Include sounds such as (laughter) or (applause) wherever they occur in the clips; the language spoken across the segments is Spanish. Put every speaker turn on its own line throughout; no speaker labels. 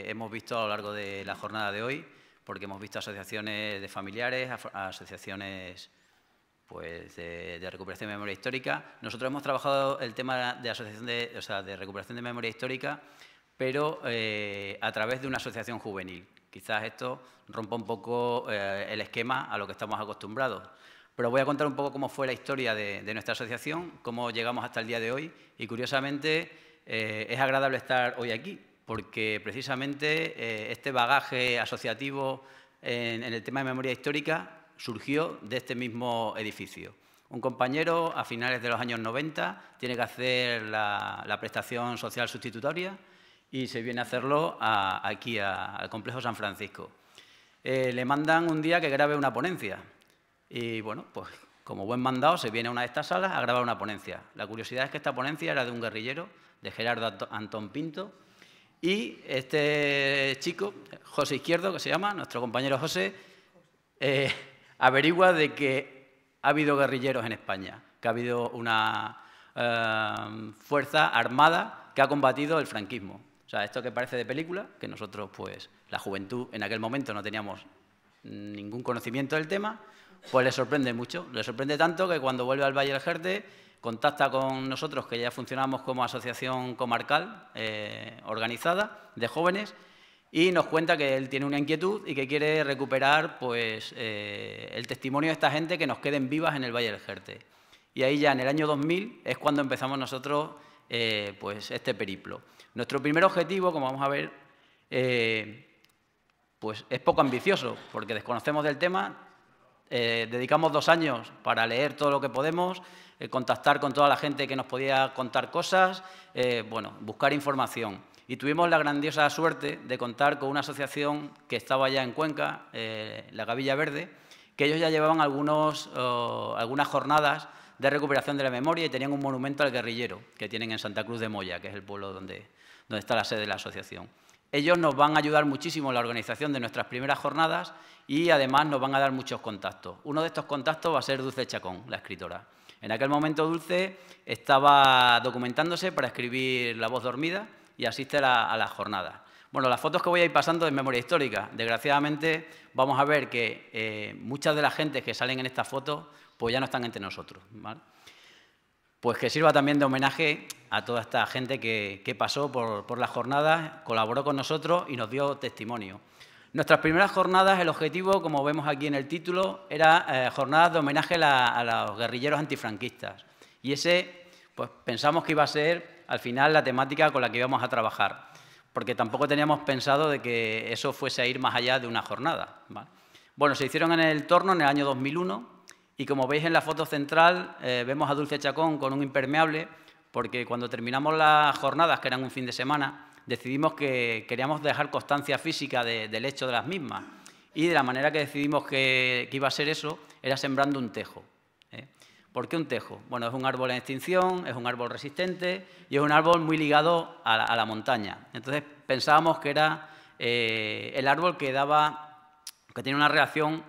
eh, hemos visto a lo largo de la jornada de hoy, porque hemos visto asociaciones de familiares, asociaciones pues, de, recuperación de memoria histórica. Nosotros hemos trabajado el tema de, asociación de, de recuperación de memoria histórica, pero eh, a través de una asociación juvenil. Quizás esto rompa un poco eh, el esquema a lo que estamos acostumbrados. Pero voy a contar un poco cómo fue la historia de, nuestra asociación, cómo llegamos hasta el día de hoy y, curiosamente, es agradable estar hoy aquí, porque precisamente este bagaje asociativo en el tema de memoria histórica surgió de este mismo edificio. Un compañero a finales de los años 90 tiene que hacer la, prestación social sustitutoria y se viene a hacerlo aquí al complejo San Francisco. Eh, le mandan un día que grabe una ponencia y bueno, pues como buen mandado se viene a una de estas salas a grabar una ponencia. La curiosidad es que esta ponencia era de un guerrillero, de Gerardo Antón Pinto, y este chico, José Izquierdo, que se llama, nuestro compañero José, eh, averigua de que ha habido guerrilleros en España, que ha habido una eh, fuerza armada que ha combatido el franquismo. O sea, esto que parece de película, que nosotros, pues, la juventud en aquel momento no teníamos ningún conocimiento del tema, pues le sorprende mucho. Le sorprende tanto que cuando vuelve al Valle del Jerte contacta con nosotros, que ya funcionamos como asociación comarcal eh, organizada de jóvenes, y nos cuenta que él tiene una inquietud y que quiere recuperar pues, eh, el testimonio de esta gente que nos queden vivas en el Valle del Jerte. Y ahí ya en el año 2000 es cuando empezamos nosotros eh, pues, este periplo. Nuestro primer objetivo, como vamos a ver, pues es poco ambicioso, porque desconocemos del tema, dedicamos dos años para leer todo lo que podemos, contactar con toda la gente que nos podía contar cosas, bueno, buscar información. Y tuvimos la grandiosa suerte de contar con una asociación que estaba ya en Cuenca, eh, la Gavilla Verde, que ellos ya llevaban algunos, algunas jornadas de recuperación de la memoria y tenían un monumento al guerrillero que tienen en Santa Cruz de Moya, que es el pueblo donde, donde está la sede de la asociación. Ellos nos van a ayudar muchísimo en la organización de nuestras primeras jornadas y además nos van a dar muchos contactos. Uno de estos contactos va a ser Dulce Chacón, la escritora. En aquel momento Dulce estaba documentándose para escribir La voz dormida y asiste a, la, jornada. Bueno, las fotos que voy a ir pasando de memoria histórica. Desgraciadamente vamos a ver que eh, muchas de las gentes que salen en estas fotos pues ya no están entre nosotros. Pues que sirva también de homenaje a toda esta gente que, pasó por, la jornada, colaboró con nosotros y nos dio testimonio. Nuestras primeras jornadas, el objetivo, como vemos aquí en el título, era eh, jornadas de homenaje a, los guerrilleros antifranquistas. Y ese, pues pensamos que iba a ser al final la temática con la que íbamos a trabajar, porque tampoco teníamos pensado de que eso fuese a ir más allá de una jornada. Bueno, se hicieron en el torno en el año 2001 y como veis en la foto central eh, vemos a Dulce Chacón con un impermeable porque cuando terminamos las jornadas, que eran un fin de semana, decidimos que queríamos dejar constancia física del hecho de las mismas. Y de la manera que decidimos que iba a ser eso era sembrando un tejo. ¿Por qué un tejo? Bueno, es un árbol en extinción, es un árbol resistente y es un árbol muy ligado a la, montaña. Entonces pensábamos que era eh, el árbol que daba, que tenía una relación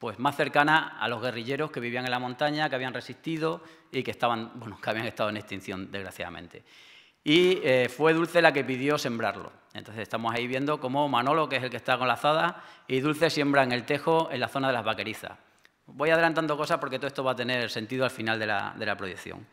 pues, más cercana a los guerrilleros que vivían en la montaña, que habían resistido y que, estaban, bueno, que habían estado en extinción, desgraciadamente. Y eh, fue Dulce la que pidió sembrarlo. Entonces estamos ahí viendo cómo Manolo, que es el que está con la azada, y Dulce siembran el tejo en la zona de las vaquerizas. Voy adelantando cosas porque todo esto va a tener sentido al final de la, proyección.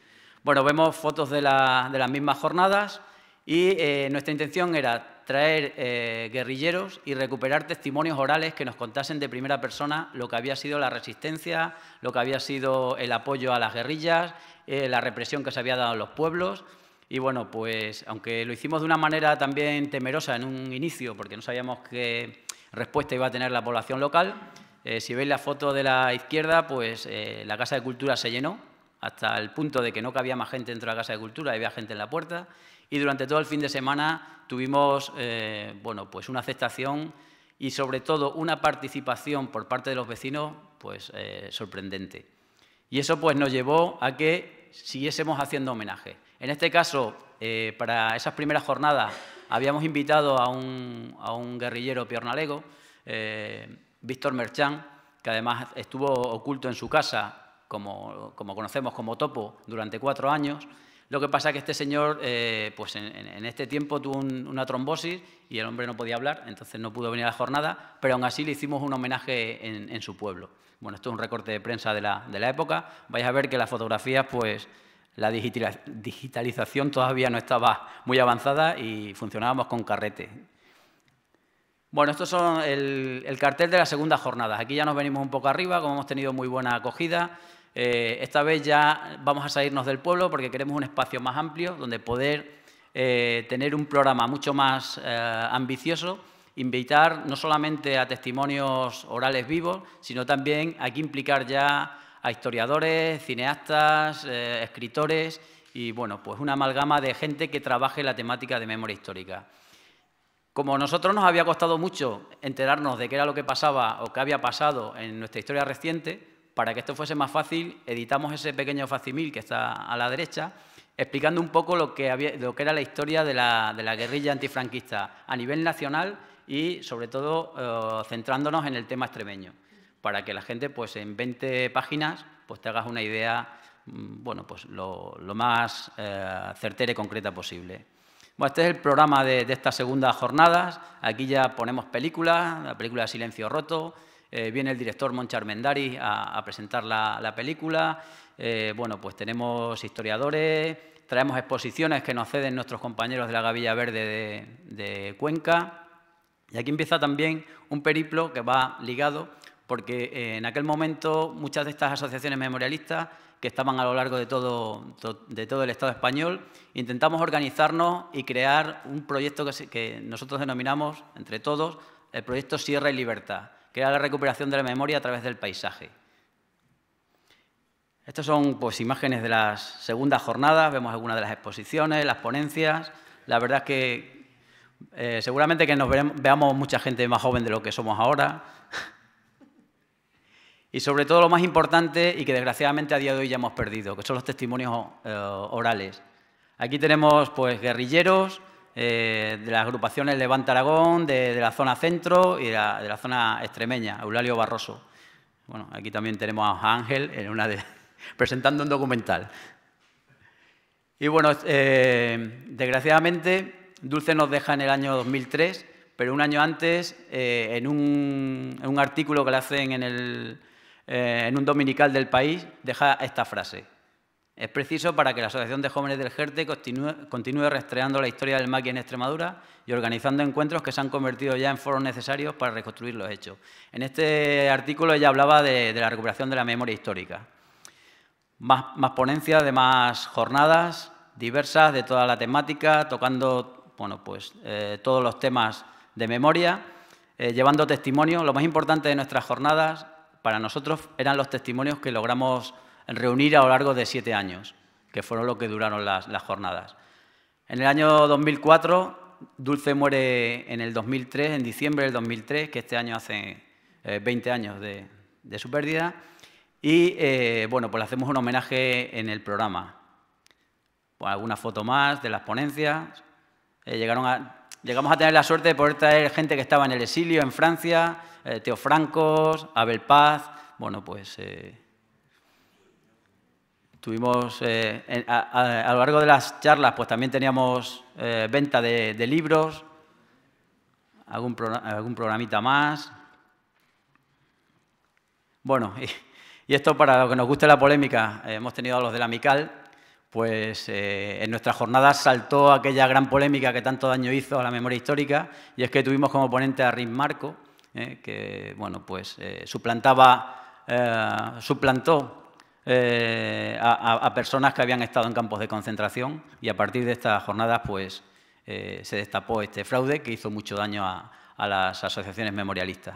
Bueno, vemos fotos de, las mismas jornadas y eh, nuestra intención era traer eh, guerrilleros y recuperar testimonios orales que nos contasen de primera persona lo que había sido la resistencia, lo que había sido el apoyo a las guerrillas, eh, la represión que se había dado en los pueblos. Y bueno, pues aunque lo hicimos de una manera también temerosa en un inicio, porque no sabíamos qué respuesta iba a tener la población local, si veis la foto de la izquierda, pues la Casa de Cultura se llenó hasta el punto de que no cabía más gente dentro de la Casa de Cultura, había gente en la puerta. Y durante todo el fin de semana tuvimos eh, bueno, pues una aceptación y sobre todo una participación por parte de los vecinos pues, sorprendente. Y eso pues, nos llevó a que siguiésemos haciendo homenaje. En este caso, para esas primeras jornadas, habíamos invitado a un, a un guerrillero piornalego, Víctor Merchán, que además estuvo oculto en su casa, como, conocemos como Topo, durante cuatro años. Lo que pasa es que este señor, eh, pues en, este tiempo tuvo una trombosis y el hombre no podía hablar, entonces no pudo venir a la jornada, pero aún así le hicimos un homenaje en, su pueblo. Bueno, esto es un recorte de prensa de la, época. Vais a ver que las fotografías, pues la digitalización todavía no estaba muy avanzada y funcionábamos con carrete. Bueno, estos son el, el cartel de la segunda jornada. Aquí ya nos venimos un poco arriba, como hemos tenido muy buena acogida. Eh, esta vez ya vamos a salirnos del pueblo porque queremos un espacio más amplio donde poder eh, tener un programa mucho más eh, ambicioso, invitar no solamente a testimonios orales vivos, sino también hay que implicar ya a historiadores, cineastas, escritores y bueno, pues una amalgama de gente que trabaje la temática de memoria histórica. Como a nosotros nos había costado mucho enterarnos de qué era lo que pasaba o qué había pasado en nuestra historia reciente, para que esto fuese más fácil, editamos ese pequeño facimil que está a la derecha, explicando un poco lo que, era la historia de la, guerrilla antifranquista a nivel nacional y, sobre todo, eh, centrándonos en el tema extremeño, para que la gente, pues en 20 páginas, pues te hagas una idea, mm, bueno, pues lo, más eh, certera y concreta posible. Bueno, este es el programa de, de estas segundas jornadas. Aquí ya ponemos películas, la película Silencio Roto, eh, viene el director Monchar Mendari a, presentar la, película. Eh, bueno, pues tenemos historiadores, traemos exposiciones que nos ceden nuestros compañeros de la Gavilla Verde de, Cuenca. Y aquí empieza también un periplo que va ligado, porque eh, en aquel momento muchas de estas asociaciones memorialistas que estaban a lo largo de todo, el Estado español, intentamos organizarnos y crear un proyecto que nosotros denominamos, entre todos, el proyecto Sierra y Libertad que era la recuperación de la memoria a través del paisaje. Estas son pues, imágenes de las segundas jornadas, vemos algunas de las exposiciones, las ponencias. La verdad es que eh, seguramente que nos veamos mucha gente más joven de lo que somos ahora. y sobre todo lo más importante y que desgraciadamente a día de hoy ya hemos perdido, que son los testimonios eh, orales. Aquí tenemos pues, guerrilleros, eh, de las agrupaciones Levante Aragón, de, la zona centro y de la, zona extremeña, Eulalio Barroso. Bueno, aquí también tenemos a Ángel en una de, (laughs) presentando un documental. Y bueno, eh, desgraciadamente, Dulce nos deja en el año 2003, pero un año antes, eh, en, un, en, un, artículo que le hacen en, el, en un dominical del país, deja esta frase. Es preciso para que la Asociación de Jóvenes del GERTE continúe, rastreando la historia del maqui en Extremadura y organizando encuentros que se han convertido ya en foros necesarios para reconstruir los hechos. En este artículo ella hablaba de, la recuperación de la memoria histórica. Más, ponencias, de más jornadas diversas de toda la temática, tocando bueno, pues, eh, todos los temas de memoria, eh, llevando testimonios. Lo más importante de nuestras jornadas para nosotros eran los testimonios que logramos reunir a lo largo de siete años, que fueron lo que duraron las, jornadas. En el año 2004, Dulce muere en el 2003, en diciembre del 2003, que este año hace 20 eh, años de, su pérdida, y eh, bueno, pues le hacemos un homenaje en el programa. Pues alguna foto más de las ponencias. Eh, llegamos a tener la suerte de poder traer gente que estaba en el exilio en Francia, Teo Francos, Abel Paz, bueno, pues Tuvimos, eh, a, lo largo de las charlas, pues también teníamos eh, venta de, libros, algún, algún programita más. Bueno, y, esto para lo que nos guste la polémica, eh, hemos tenido a los de la MICAL, pues en nuestra jornada saltó aquella gran polémica que tanto daño hizo a la memoria histórica, y es que tuvimos como ponente a Rin Marco, que bueno, pues suplantaba, suplantó eh, a, personas que habían estado en campos de concentración y a partir de estas jornadas pues, eh, se destapó este fraude que hizo mucho daño a, las asociaciones memorialistas.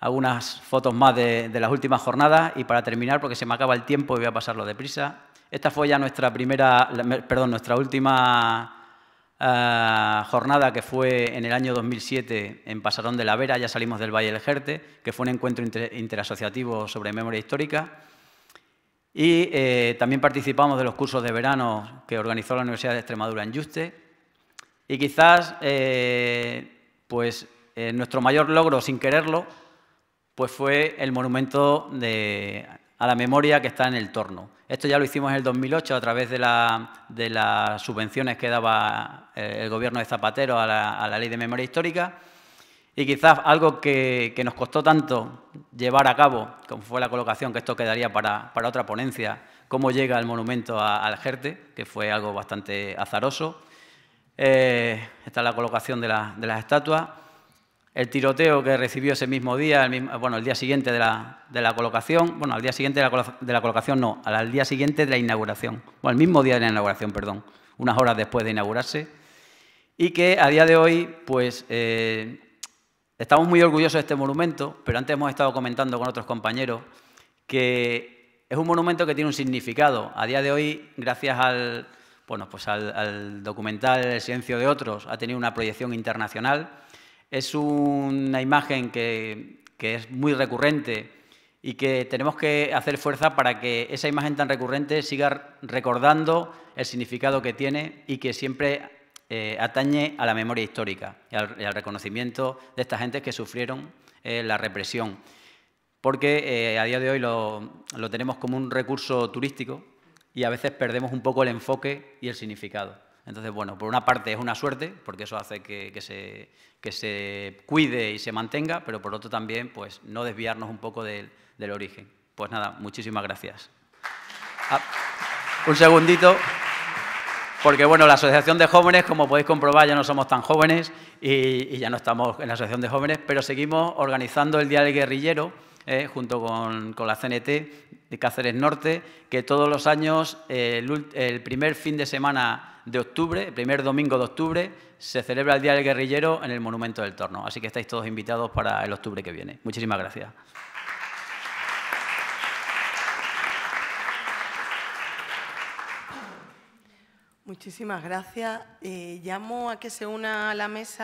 Algunas fotos más de, las últimas jornadas y para terminar, porque se me acaba el tiempo y voy a pasarlo deprisa, esta fue ya nuestra primera, perdón, nuestra última Ah, jornada que fue en el año 2007 en Pasarón de la Vera, ya salimos del Valle del Jerte, que fue un encuentro interasociativo sobre memoria histórica. Y eh, también participamos de los cursos de verano que organizó la Universidad de Extremadura en Yuste. Y quizás, eh, pues, eh, nuestro mayor logro, sin quererlo, pues fue el monumento a la memoria que está en el torno. Esto ya lo hicimos en el 2008 a través de, las subvenciones que daba eh, el gobierno de Zapatero a la, Ley de Memoria Histórica. Y quizás algo que, nos costó tanto llevar a cabo, como fue la colocación, que esto quedaría para, otra ponencia, cómo llega el monumento al Jerte, que fue algo bastante azaroso. Eh, esta es la colocación de las estatuas el tiroteo que recibió ese mismo día, el bueno, el día siguiente de la, colocación, bueno, al día siguiente de la, colocación no, al día siguiente de la inauguración, bueno, el mismo día de la inauguración, perdón, unas horas después de inaugurarse, y que a día de hoy, pues, eh, estamos muy orgullosos de este monumento, pero antes hemos estado comentando con otros compañeros que es un monumento que tiene un significado. A día de hoy, gracias al, bueno, pues al, al documental El silencio de otros, ha tenido una proyección internacional, es una imagen que, es muy recurrente y que tenemos que hacer fuerza para que esa imagen tan recurrente siga recordando el significado que tiene y que siempre eh, atañe a la memoria histórica y al, reconocimiento de estas gentes que sufrieron eh, la represión. Porque eh, a día de hoy lo, lo tenemos como un recurso turístico y a veces perdemos un poco el enfoque y el significado. Entonces, bueno, por una parte es una suerte, porque eso hace que, se, se, cuide y se mantenga, pero por otro también, pues, no desviarnos un poco del, origen. Pues nada, muchísimas gracias. Ah, un segundito, porque bueno, la Asociación de Jóvenes, como podéis comprobar, ya no somos tan jóvenes y, y ya no estamos en la Asociación de Jóvenes, pero seguimos organizando el Día del Guerrillero, eh, junto con, la CNT de Cáceres Norte, que todos los años, eh, el, primer fin de semana de octubre, el primer domingo de octubre, se celebra el Día del Guerrillero en el Monumento del Torno. Así que estáis todos invitados para el octubre que viene. Muchísimas gracias.
Muchísimas gracias. Eh, llamo a que se una a la mesa.